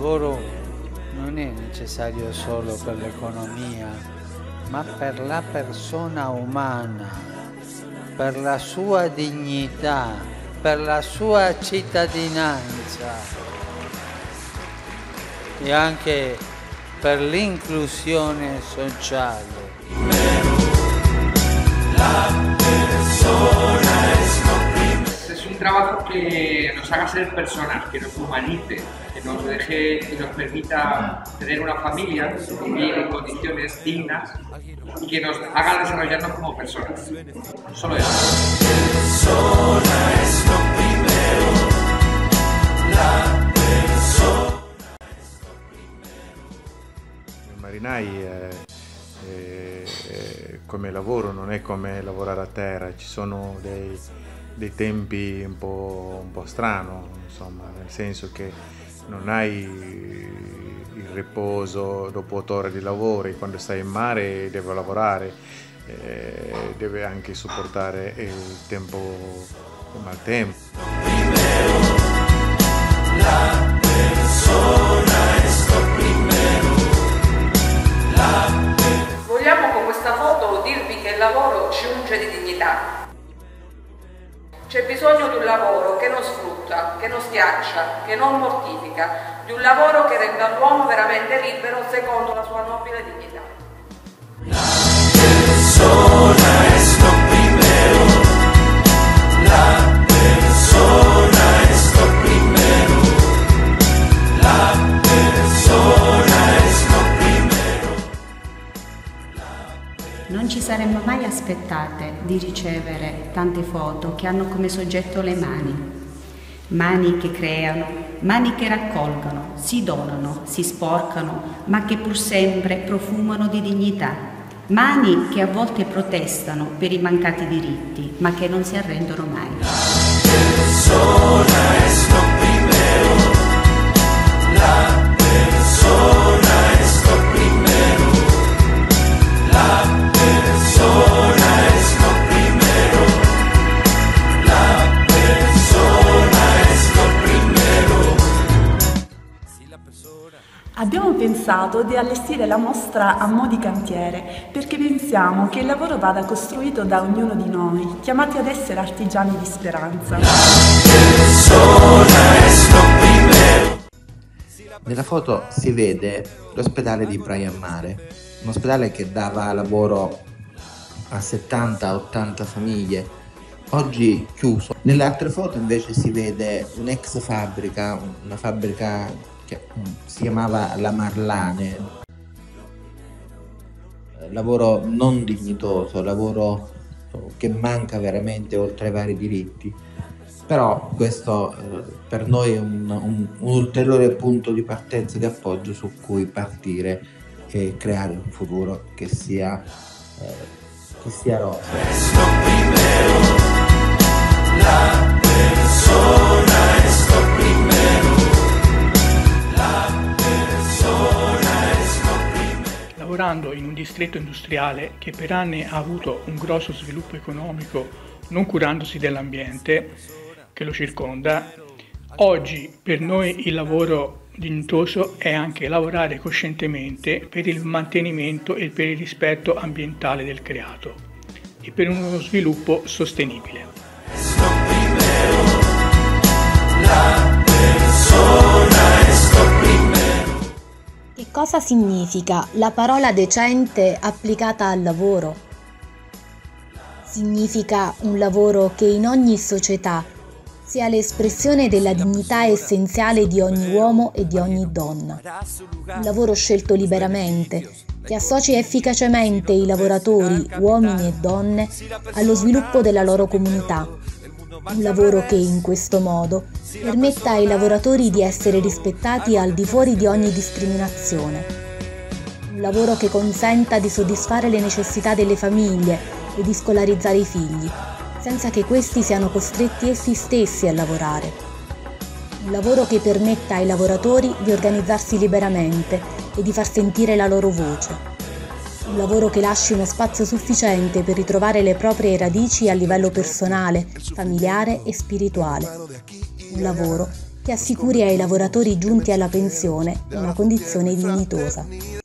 lavoro non è necessario solo per l'economia, ma per la persona umana, per la sua dignità, per la sua cittadinanza e anche per l'inclusione sociale. Trabajo que nos haga ser personas, que nos humanice, que nos deje y nos permita tener una familia, vivir en condiciones dignas y que nos haga desarrollarnos como personas. Solo eso. Persona es lo primero, la persona. Il marinai è, è, come lavoro non è come lavorare a terra, ci sono dei dei tempi un po', un po' strano, insomma, nel senso che non hai il riposo dopo otto ore di lavoro, quando stai in mare devi lavorare, eh, deve anche sopportare il tempo, il maltempo. La Vogliamo con questa foto dirvi che il lavoro ci unge di dignità, c'è bisogno di un lavoro che non sfrutta, che non schiaccia, che non mortifica, di un lavoro che renda l'uomo veramente libero secondo la sua nobile dignità. Non ci saremmo mai aspettate di ricevere tante foto che hanno come soggetto le mani. Mani che creano, mani che raccolgono, si donano, si sporcano, ma che pur sempre profumano di dignità. Mani che a volte protestano per i mancati diritti, ma che non si arrendono mai. Pensato di allestire la mostra a mo' di cantiere perché pensiamo che il lavoro vada costruito da ognuno di noi, chiamati ad essere artigiani di speranza. Nella foto si vede l'ospedale di Brian Mare, un ospedale che dava lavoro a 70-80 famiglie, oggi chiuso. Nelle altre foto invece si vede un'ex fabbrica, una fabbrica che si chiamava La Marlane. Lavoro non dignitoso, lavoro che manca veramente oltre ai vari diritti. Però questo eh, per noi è un, un, un ulteriore punto di partenza e di appoggio su cui partire e creare un futuro che sia, eh, sia rosa. Lavorando in un distretto industriale che per anni ha avuto un grosso sviluppo economico non curandosi dell'ambiente che lo circonda, oggi per noi il lavoro dignitoso è anche lavorare coscientemente per il mantenimento e per il rispetto ambientale del creato e per uno sviluppo sostenibile. Cosa significa la parola decente applicata al lavoro? Significa un lavoro che in ogni società sia l'espressione della dignità essenziale di ogni uomo e di ogni donna. Un lavoro scelto liberamente, che associa efficacemente i lavoratori, uomini e donne, allo sviluppo della loro comunità un lavoro che in questo modo permetta ai lavoratori di essere rispettati al di fuori di ogni discriminazione. Un lavoro che consenta di soddisfare le necessità delle famiglie e di scolarizzare i figli, senza che questi siano costretti essi stessi a lavorare. Un lavoro che permetta ai lavoratori di organizzarsi liberamente e di far sentire la loro voce un lavoro che lasci uno spazio sufficiente per ritrovare le proprie radici a livello personale, familiare e spirituale. Un lavoro che assicuri ai lavoratori giunti alla pensione una condizione dignitosa.